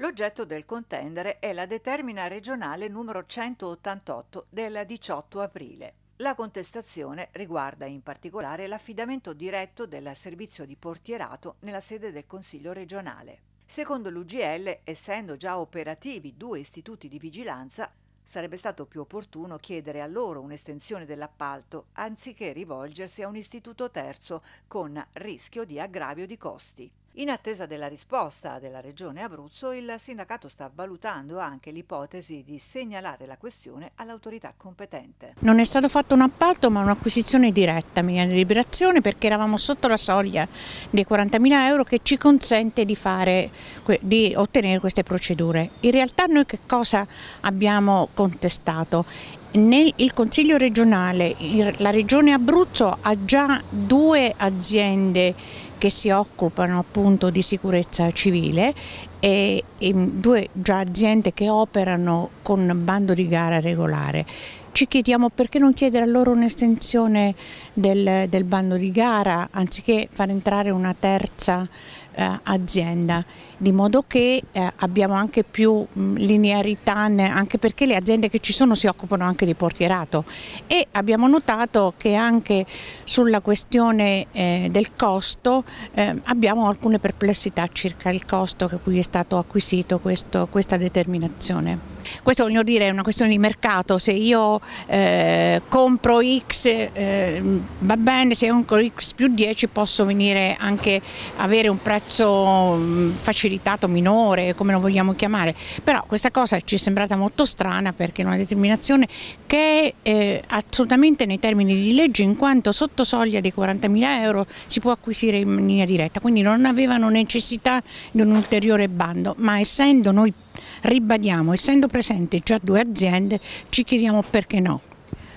L'oggetto del contendere è la determina regionale numero 188 del 18 aprile. La contestazione riguarda in particolare l'affidamento diretto del servizio di portierato nella sede del Consiglio regionale. Secondo l'UGL, essendo già operativi due istituti di vigilanza, sarebbe stato più opportuno chiedere a loro un'estensione dell'appalto anziché rivolgersi a un istituto terzo con rischio di aggravio di costi. In attesa della risposta della Regione Abruzzo, il sindacato sta valutando anche l'ipotesi di segnalare la questione all'autorità competente. Non è stato fatto un appalto ma un'acquisizione diretta mediante liberazione perché eravamo sotto la soglia dei 40.000 euro che ci consente di, fare, di ottenere queste procedure. In realtà noi che cosa abbiamo contestato? Nel Consiglio regionale, la Regione Abruzzo ha già due aziende che si occupano appunto di sicurezza civile e, e due già aziende che operano con bando di gara regolare. Ci chiediamo perché non chiedere a loro un'estensione del, del bando di gara anziché far entrare una terza eh, azienda, di modo che eh, abbiamo anche più mh, linearità, anche perché le aziende che ci sono si occupano anche di portierato e abbiamo notato che anche sulla questione eh, del costo eh, abbiamo alcune perplessità circa il costo che cui è stato acquisito questo, questa determinazione. Questo voglio dire è una questione di mercato, se io eh, compro X eh, va bene, se compro X più 10 posso venire anche avere un prezzo facilitato minore, come lo vogliamo chiamare, però questa cosa ci è sembrata molto strana perché è una determinazione che eh, assolutamente nei termini di legge in quanto sotto soglia dei 40.000 euro si può acquisire in linea diretta, quindi non avevano necessità di un ulteriore bando, ma essendo noi Ribadiamo, essendo presenti già due aziende, ci chiediamo perché no.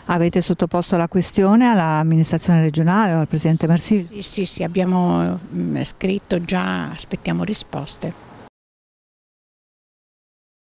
Avete sottoposto la questione all'amministrazione regionale o al Presidente Marsili? Sì, sì, sì, abbiamo mm, scritto già, aspettiamo risposte.